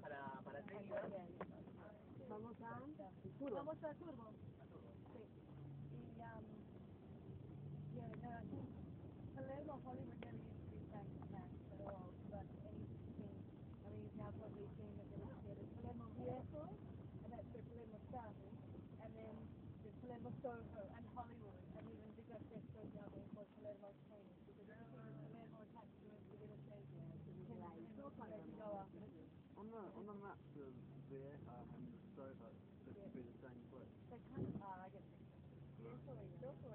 para, para Vamos a... Vamos a Turbo. Sí. Y, um, yeah, I Palermo Hollywood never used to all, but anything, I mean, now probably seeing that there was there's Palermo Viejo, and that's Palermo started, and then there's Palermo Soho and Hollywood, and the Vieja and the Soho look to be the same place. They kind of are, I guess. It's always, it's also